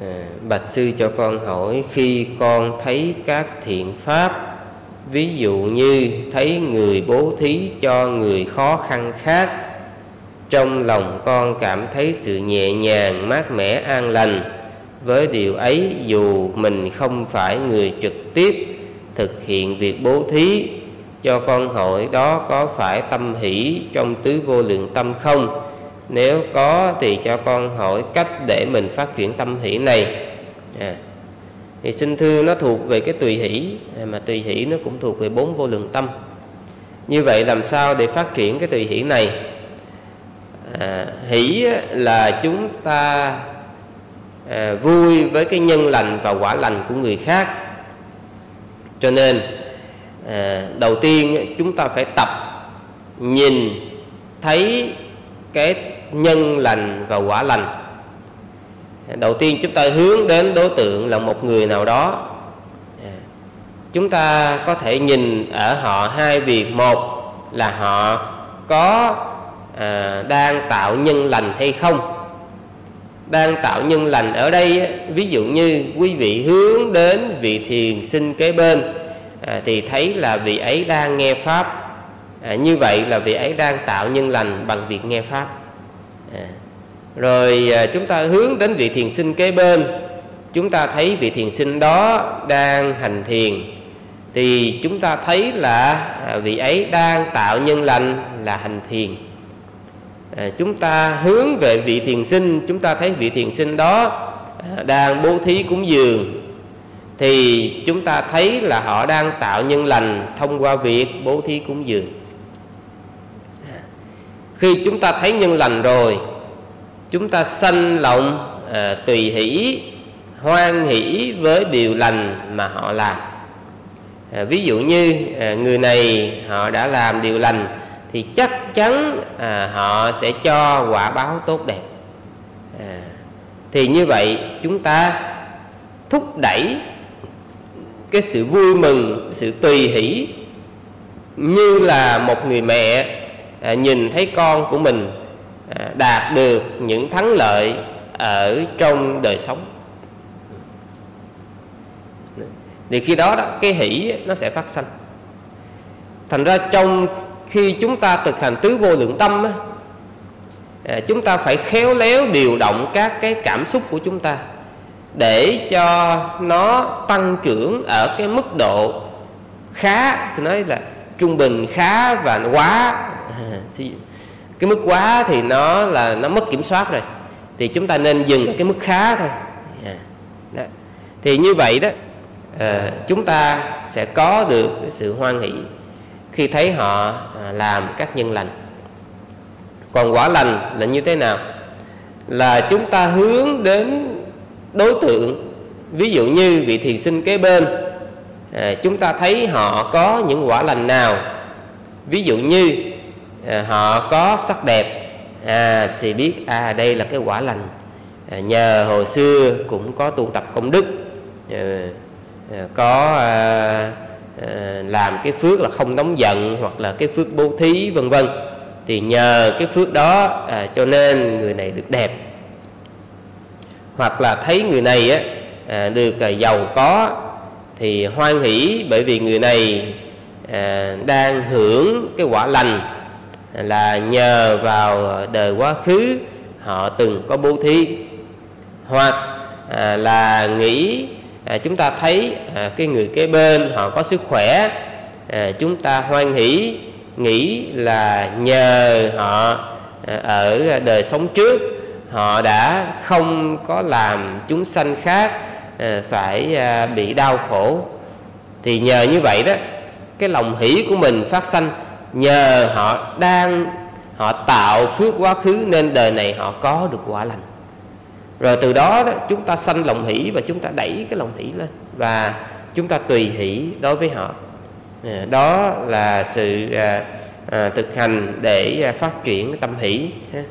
Ờ, bạch sư cho con hỏi, khi con thấy các thiện pháp, ví dụ như thấy người bố thí cho người khó khăn khác, trong lòng con cảm thấy sự nhẹ nhàng, mát mẻ, an lành. Với điều ấy, dù mình không phải người trực tiếp thực hiện việc bố thí, cho con hỏi đó có phải tâm hỷ trong tứ vô lượng tâm không? Nếu có thì cho con hỏi cách để mình phát triển tâm hỷ này. À. thì xin thưa nó thuộc về cái tùy hỷ à, mà tùy hỷ nó cũng thuộc về bốn vô lượng tâm. Như vậy làm sao để phát triển cái tùy hỷ này? À, hỷ là chúng ta à, vui với cái nhân lành và quả lành của người khác. Cho nên à, đầu tiên chúng ta phải tập nhìn thấy cái nhân lành và quả lành. Đầu tiên chúng ta hướng đến đối tượng là một người nào đó. Chúng ta có thể nhìn ở họ hai việc. Một là họ có à, đang tạo nhân lành hay không. Đang tạo nhân lành ở đây ví dụ như quý vị hướng đến vị thiền sinh kế bên à, thì thấy là vị ấy đang nghe pháp. À, như vậy là vị ấy đang tạo nhân lành bằng việc nghe pháp à, rồi à, chúng ta hướng đến vị thiền sinh kế bên. Chúng ta thấy vị thiền sinh đó đang hành thiền. Thì chúng ta thấy là à, vị ấy đang tạo nhân lành là hành thiền. À, chúng ta hướng về vị thiền sinh chúng ta thấy vị thiền sinh đó à, đang bố thí cúng dường. Thì chúng ta thấy là họ đang tạo nhân lành thông qua việc bố thí cúng dường khi chúng ta thấy nhân lành rồi chúng ta sanh lòng à, tùy hỷ hoan hỷ với điều lành mà họ làm. À, ví dụ như à, người này họ đã làm điều lành thì chắc chắn à, họ sẽ cho quả báo tốt đẹp. À, thì như vậy chúng ta thúc đẩy cái sự vui mừng sự tùy hỷ như là một người mẹ à, nhìn thấy con của mình à, đạt được những thắng lợi ở trong đời sống. Thì khi đó, đó cái hỷ nó sẽ phát sanh. Thành ra trong khi chúng ta thực hành tứ vô lượng tâm á, à, chúng ta phải khéo léo điều động các cái cảm xúc của chúng ta để cho nó tăng trưởng ở cái mức độ khá xin nói là trung bình khá và quá cái mức quá thì nó là nó mất kiểm soát rồi. Thì chúng ta nên dừng ở cái mức khá thôi. Dạ. Đó. thì như vậy đó à, chúng ta sẽ có được sự hoan hỷ khi thấy họ à, làm các nhân lành. Còn quả lành là như thế nào? Là chúng ta hướng đến đối tượng. Ví dụ như vị thiền sinh kế bên à, chúng ta thấy họ có những quả lành nào? Ví dụ như à, họ có sắc đẹp. À, thì biết à đây là cái quả lành. À, nhờ hồi xưa cũng có tu tập công đức. À, à, có à, à, làm cái phước là không nóng giận hoặc là cái phước bố thí vân vân. Thì nhờ cái phước đó à, cho nên người này được đẹp. Hoặc là thấy người này á, à, được à, giàu có thì hoan hỷ bởi vì người này à, đang hưởng cái quả lành là nhờ vào đời quá khứ họ từng có bố thí. Hoặc à, là nghĩ à, chúng ta thấy à, cái người kế bên họ có sức khỏe à, chúng ta hoan hỷ nghĩ là nhờ họ à, ở đời sống trước họ đã không có làm chúng sanh khác à, phải à, bị đau khổ. Thì nhờ như vậy đó cái lòng hỷ của mình phát sanh nhờ họ đang họ tạo phước quá khứ nên đời này họ có được quả lành rồi từ đó, đó chúng ta sanh lòng hỷ và chúng ta đẩy cái lòng hỷ lên và chúng ta tùy hỷ đối với họ à, đó là sự à, à, thực hành để à, phát triển tâm hỷ ha.